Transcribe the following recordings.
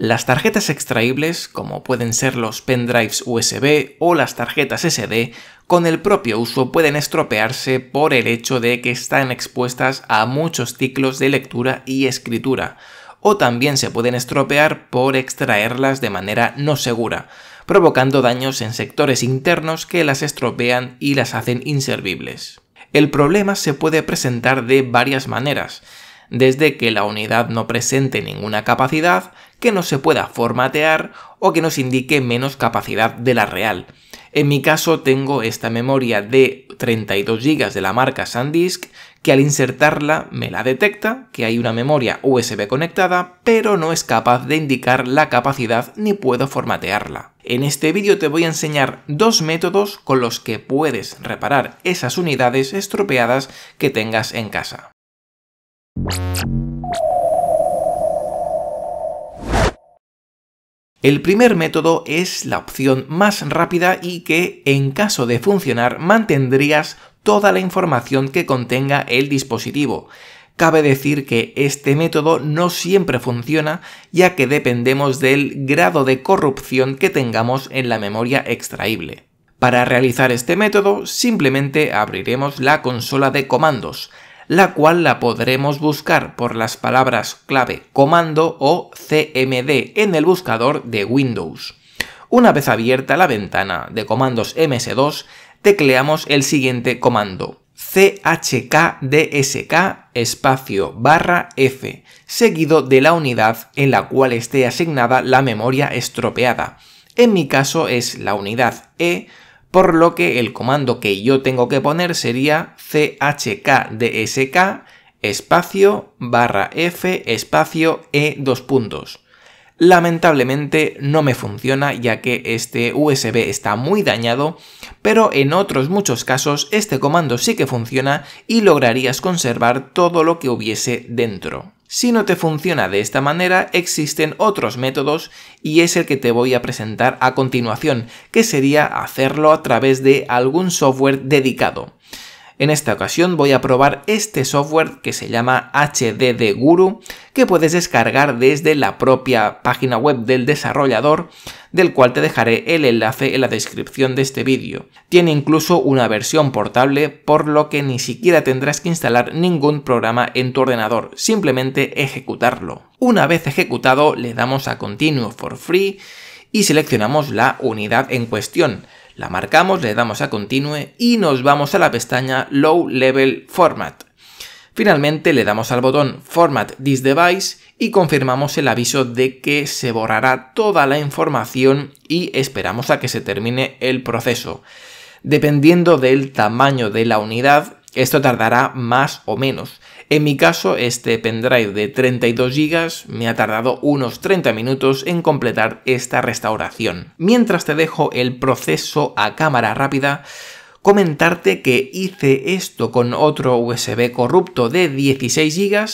Las tarjetas extraíbles, como pueden ser los pendrives USB o las tarjetas SD, con el propio uso pueden estropearse por el hecho de que están expuestas a muchos ciclos de lectura y escritura, o también se pueden estropear por extraerlas de manera no segura, provocando daños en sectores internos que las estropean y las hacen inservibles. El problema se puede presentar de varias maneras, desde que la unidad no presente ninguna capacidad, que no se pueda formatear o que nos indique menos capacidad de la real. En mi caso tengo esta memoria de 32 GB de la marca SanDisk que al insertarla me la detecta, que hay una memoria USB conectada, pero no es capaz de indicar la capacidad ni puedo formatearla. En este vídeo te voy a enseñar dos métodos con los que puedes reparar esas unidades estropeadas que tengas en casa. El primer método es la opción más rápida y que, en caso de funcionar, mantendrías toda la información que contenga el dispositivo. Cabe decir que este método no siempre funciona ya que dependemos del grado de corrupción que tengamos en la memoria extraíble. Para realizar este método simplemente abriremos la consola de comandos, la cual la podremos buscar por las palabras clave comando o CMD en el buscador de Windows. Una vez abierta la ventana de comandos MS2, tecleamos el siguiente comando chkdsk espacio barra f, seguido de la unidad en la cual esté asignada la memoria estropeada. En mi caso es la unidad E por lo que el comando que yo tengo que poner sería chkdsk espacio barra f espacio e dos puntos. Lamentablemente no me funciona ya que este USB está muy dañado, pero en otros muchos casos este comando sí que funciona y lograrías conservar todo lo que hubiese dentro. Si no te funciona de esta manera, existen otros métodos y es el que te voy a presentar a continuación, que sería hacerlo a través de algún software dedicado. En esta ocasión voy a probar este software que se llama HDD Guru, que puedes descargar desde la propia página web del desarrollador, del cual te dejaré el enlace en la descripción de este vídeo. Tiene incluso una versión portable, por lo que ni siquiera tendrás que instalar ningún programa en tu ordenador, simplemente ejecutarlo. Una vez ejecutado, le damos a Continue for Free y seleccionamos la unidad en cuestión. La marcamos, le damos a Continue y nos vamos a la pestaña Low Level Format. Finalmente le damos al botón Format this device y confirmamos el aviso de que se borrará toda la información y esperamos a que se termine el proceso. Dependiendo del tamaño de la unidad, esto tardará más o menos. En mi caso, este pendrive de 32 GB me ha tardado unos 30 minutos en completar esta restauración. Mientras te dejo el proceso a cámara rápida, comentarte que hice esto con otro USB corrupto de 16 GB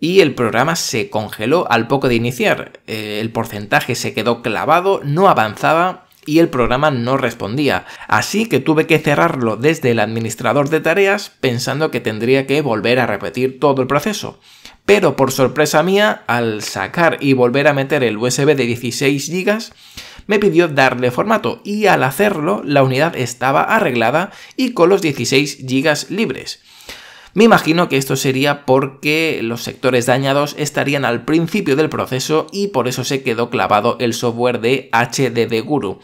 y el programa se congeló al poco de iniciar. Eh, el porcentaje se quedó clavado, no avanzaba y el programa no respondía, así que tuve que cerrarlo desde el administrador de tareas pensando que tendría que volver a repetir todo el proceso. Pero por sorpresa mía, al sacar y volver a meter el USB de 16 GB, me pidió darle formato y al hacerlo la unidad estaba arreglada y con los 16 GB libres. Me imagino que esto sería porque los sectores dañados estarían al principio del proceso y por eso se quedó clavado el software de HDD Guru.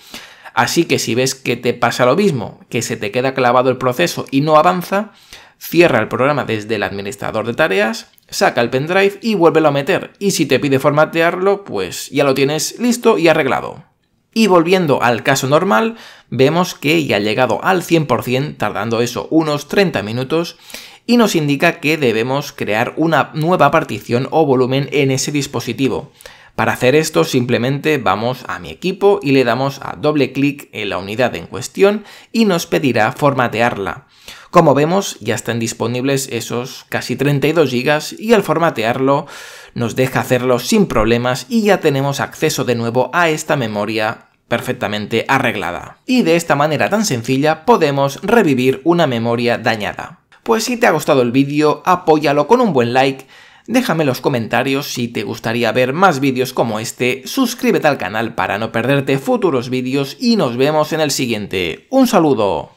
Así que si ves que te pasa lo mismo, que se te queda clavado el proceso y no avanza, cierra el programa desde el administrador de tareas, saca el pendrive y vuélvelo a meter. Y si te pide formatearlo, pues ya lo tienes listo y arreglado. Y volviendo al caso normal, vemos que ya ha llegado al 100%, tardando eso unos 30 minutos, y nos indica que debemos crear una nueva partición o volumen en ese dispositivo. Para hacer esto simplemente vamos a mi equipo y le damos a doble clic en la unidad en cuestión y nos pedirá formatearla. Como vemos ya están disponibles esos casi 32 GB y al formatearlo nos deja hacerlo sin problemas y ya tenemos acceso de nuevo a esta memoria perfectamente arreglada. Y de esta manera tan sencilla podemos revivir una memoria dañada. Pues si te ha gustado el vídeo, apóyalo con un buen like, Déjame en los comentarios si te gustaría ver más vídeos como este, suscríbete al canal para no perderte futuros vídeos y nos vemos en el siguiente. ¡Un saludo!